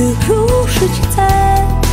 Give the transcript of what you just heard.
Gdy ruszyć chcesz